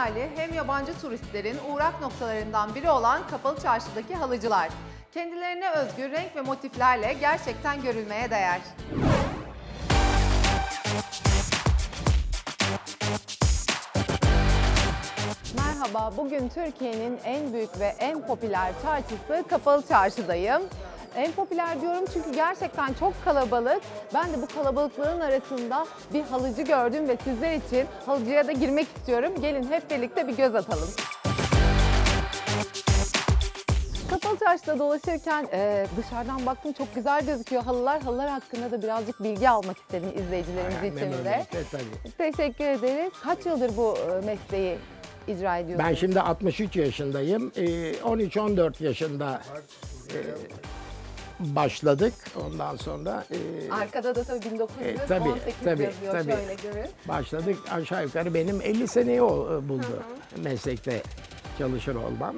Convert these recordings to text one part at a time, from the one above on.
yerli hem yabancı turistlerin uğrak noktalarından biri olan Kapalı Çarşı'daki halıcılar. Kendilerine özgü renk ve motiflerle gerçekten görülmeye değer. Merhaba, bugün Türkiye'nin en büyük ve en popüler çarşısı Kapalı Çarşı'dayım. En popüler diyorum çünkü gerçekten çok kalabalık. Ben de bu kalabalıklığın arasında bir halıcı gördüm ve sizler için halıcıya da girmek istiyorum. Gelin hep birlikte bir göz atalım. Kapalı çarşıda dolaşırken e, dışarıdan baktım çok güzel gözüküyor halılar. Halılar hakkında da birazcık bilgi almak istedim izleyicilerimiz için de. Tabii. Teşekkür ederiz. Kaç yıldır bu e, mesleği icra ediyorsunuz? Ben şimdi 63 yaşındayım. Ee, 13-14 yaşında e, başladık. Ondan sonra e, Arkada da tabii 1918 E, tabii, tabii, yazıyor. tabii. Şöyle görün. başladık. Aşağı yukarı benim 50 seneyi o- e, buldu meslekte çalışır olmam.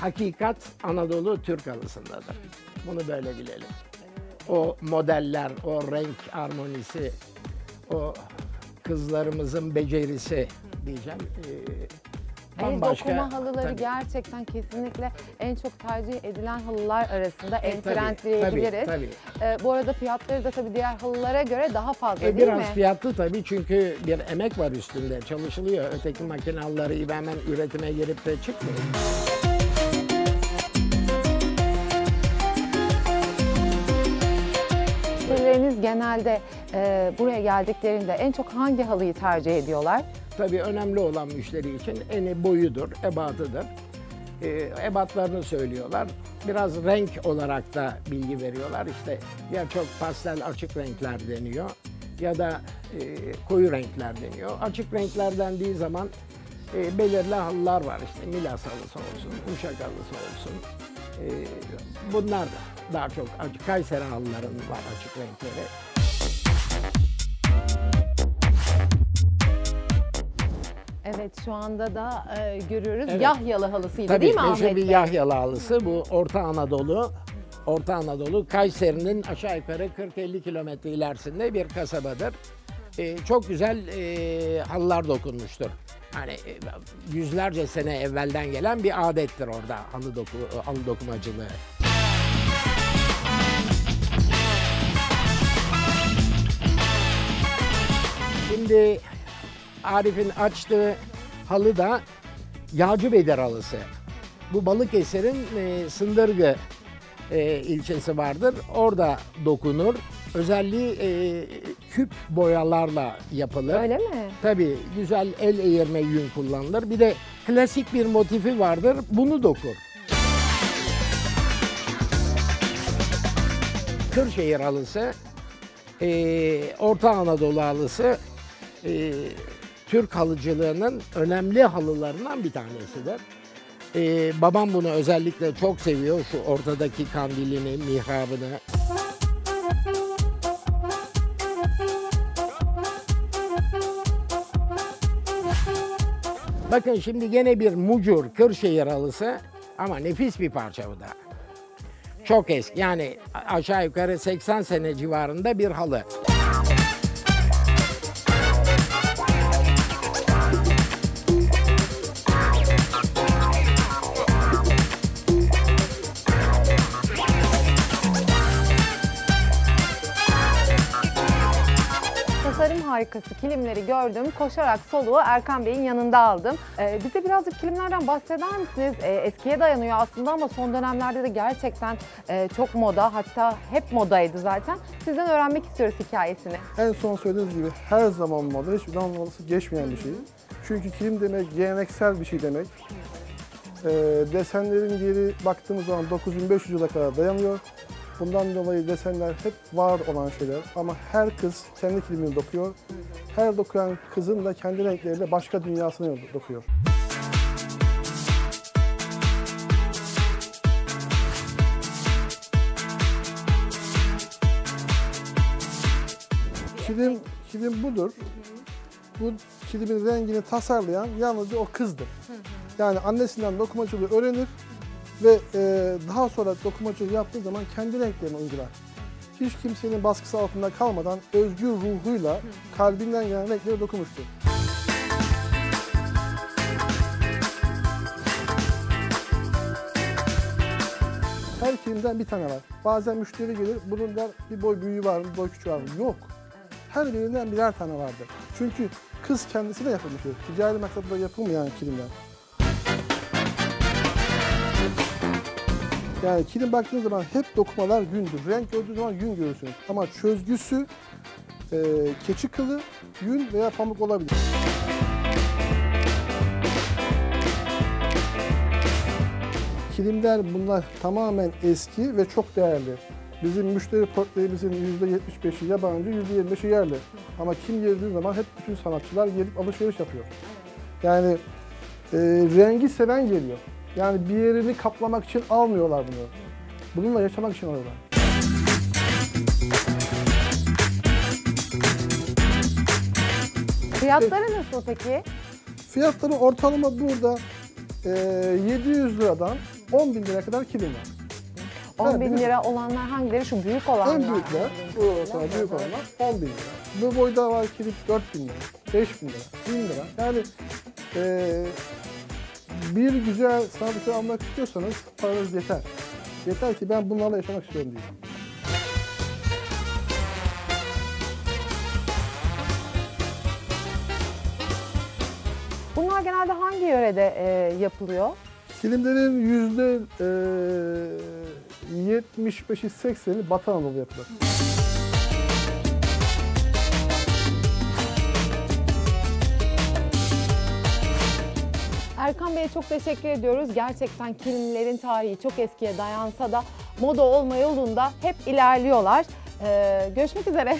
Hakikat Anadolu Türk halısındadır. Bunu böyle bilelim. O modeller, o renk armonisi, o kızlarımızın becerisi diyeceğim. Ee, El bambaşka. dokuma halıları Tabii. gerçekten kesinlikle en çok tercih edilen halılar arasında en E, tabii, trend diyebiliriz. tabii. E, bu arada fiyatları da tabii diğer halılara göre daha fazla E, değil biraz mi? fiyatlı tabii çünkü bir emek var üstünde çalışılıyor. Öteki makinaları gibi hemen üretime girip de çıkmıyor. Müşterileriniz genelde e, buraya geldiklerinde en çok hangi halıyı tercih ediyorlar? Tabii önemli olan müşteri için eni boyudur, ebatıdır. E, ebatlarını söylüyorlar. Biraz renk olarak da bilgi veriyorlar. İşte ya çok pastel açık renkler deniyor ya da e, koyu renkler deniyor. Açık renkler dendiği zaman e, belirli halılar var. İşte Milas halısı olsun, Uşak halısı olsun. E, bunlar da daha çok. Kayseri halıların var açık renkleri. Evet şu anda da e, görüyoruz Evet. Yahyalı halısıydı Tabii değil mi Ahmet bir Bey? Yahyalı halısı. Bu Orta Anadolu. Orta Anadolu Kayseri'nin aşağı yukarı 40-50 kilometre ilerisinde bir kasabadır. Ee, çok güzel e, halılar dokunmuştur. Hani e, yüzlerce sene evvelden gelen bir adettir orada halı, doku, halı dokumacılığı. Şimdi Arif'in açtığı halı da Yağcı Beder halısı. Bu Balıkesir'in e, Sındırgı e, ilçesi vardır. Orada dokunur. Özelliği e, küp boyalarla yapılır. Öyle mi? Tabii güzel el eğirme yün kullanılır. Bir de klasik bir motifi vardır. Bunu dokur. Kırşehir halısı, e, Orta Anadolu halısı e, Türk halıcılığının önemli halılarından bir tanesidir. E, babam bunu özellikle çok seviyor. Şu ortadaki kandilini, mihrabını. Bakın şimdi gene bir mucur Kırşehir halısı ama nefis bir parça bu da. Çok eski yani aşağı yukarı 80 sene civarında bir halı. Harikası kilimleri gördüm. Koşarak soluğu Erkan Bey'in yanında aldım. Ee, bize birazcık kilimlerden bahseder misiniz? Ee, eskiye dayanıyor aslında ama son dönemlerde de gerçekten e, çok moda hatta hep modaydı zaten. Sizden öğrenmek istiyoruz hikayesini. En son söylediğiniz gibi her zaman moda, hiçbir zaman modası geçmeyen bir şey. Çünkü kilim demek geleneksel bir şey demek. Ee, desenlerin geri baktığımız zaman 9500 yıla kadar dayanıyor. Bundan dolayı desenler hep var olan şeyler ama her kız kendi kilimini dokuyor. Her dokuyan kızın da kendi renkleriyle başka dünyasını dokuyor. Kilim, kilim budur. Bu kilimin rengini tasarlayan yalnızca o kızdır. Yani annesinden dokumacılığı öğrenir ve e, daha sonra dokumacılığı yaptığı zaman kendi renklerini uygular. hiç kimsenin baskısı altında kalmadan özgür ruhuyla kalbinden gelen renkleri dokunmuştur. Her kilimden bir tane var. Bazen müşteri gelir, bunun der bir boy büyüğü var mı, bir boy küçüğü var mı? Yok. Her birinden birer tane vardır. Çünkü kız kendisi de yapılmıştır. Ticari maksatla yapılmayan kilimler. Yani kilim baktığınız zaman hep dokumalar gündür. Renk gördüğünüz zaman gün görürsünüz. Ama çözgüsü e, keçi kılı, yün veya pamuk olabilir. Kilimler bunlar tamamen eski ve çok değerli. Bizim müşteri portföyümüzün %75'i yabancı, %25'i yerli. Ama kim girdiği zaman hep bütün sanatçılar gelip alışveriş yapıyor. Yani e, rengi seven geliyor. Yani bir yerini kaplamak için almıyorlar bunu. Bununla yaşamak için alıyorlar. Fiyatları nasıl peki? Fiyatları ortalama burada e, 700 liradan 10 bin liraya kadar kilim var. 10 bin benim- lira olanlar hangileri? Şu büyük olanlar. En büyükler, bu ortalama büyük olanlar 10 bin lira. Bu boyda var kilim 4 bin lira, 5 bin lira, 1000 lira. Yani e, bir güzel eseri almak istiyorsanız paranız yeter. Yeter ki ben bunlarla yaşamak istiyorum diye. Bunlar genelde hangi yörede e, yapılıyor? Kilimlerin yüzde e, 75'i 80'i Batı Anadolu yapılır. Erkan Bey'e çok teşekkür ediyoruz. Gerçekten kilimlerin tarihi çok eskiye dayansa da moda olma yolunda hep ilerliyorlar. Ee, görüşmek üzere.